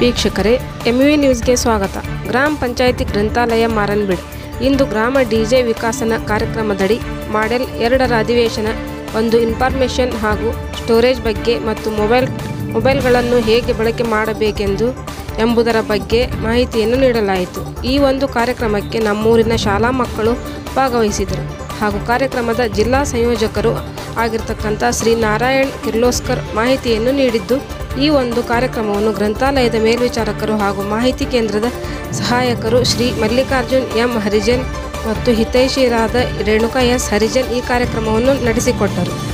ವೀಕ್ಷಕರೇ ಎಂವಿ ನ್ಯೂಸ್ಗೆ ಸ್ವಾಗತ. ಗ್ರಾಮ ಪಂಚಾಯಿತಿ ಗ್ರಂಥಾಲಯ ಮಾರನ್ಬಿಡ್. ಇಂದು ಗ್ರಾಮ ಡಿಜೆ ವಿಕಾಸನ ಕಾರ್ಯಕ್ರಮದಡಿ ಮಾಡೆಲ್ ಎರಡರ ಅಧಿವೇಶನ. ಒಂದು ಇನ್ಫಾರ್ಮೇಷನ್ ಹಾಗೂ ಸ್ಟೋರೇಜ್ ಬಗ್ಗೆ ಮತ್ತು ಮೊಬೈಲ್, ಮೊಬೈಲ್ಗಳನ್ನು ಹೇಗೆ ಬಳಕೆ ಮಾಡಬೇಕೆಂದು ಎಂಬುದರ ಬಗ್ಗೆ ಮಾಹಿತಿಯನ್ನು ನೀಡಲಾಯಿತು. ಈ ಒಂದು ಕಾರ್ಯಕ್ರಮಕ್ಕೆ ನಮ್ಮೂರಿನ ಶಾಲಾ ಮಕ್ಕಳು ಭಾಗವಹಿಸಿದರು. ಹಾಗೂ ಕಾರ್ಯಕ್ರಮದ ಜಿಲ್ಲಾ ಸಂಯೋಜಕರು ಆಗಿರ್ತಕ್ಕಂಥ ಶ್ರೀ ನಾರಾಯಣ್ ಕಿರ್ಲೋಸ್ಕರ್ ಮಾಹಿತಿಯನ್ನು ನೀಡಿದ್ದು ಈ ಒಂದು ಕಾರ್ಯಕ್ರಮವನ್ನು ಗ್ರಂಥಾಲಯದ ಮೇಲ್ವಿಚಾರಕರು ಹಾಗೂ ಮಾಹಿತಿ ಕೇಂದ್ರದ ಸಹಾಯಕರು ಶ್ರೀ ಮಲ್ಲಿಕಾರ್ಜುನ್ ಎಂ ಹರಿಜನ್ ಮತ್ತು ಹಿತೈಷಿರಾದ ರೇಣುಕಾ ಎಸ್ ಹರಿಜನ್ ಈ ಕಾರ್ಯಕ್ರಮವನ್ನು ನಡೆಸಿಕೊಟ್ಟರು.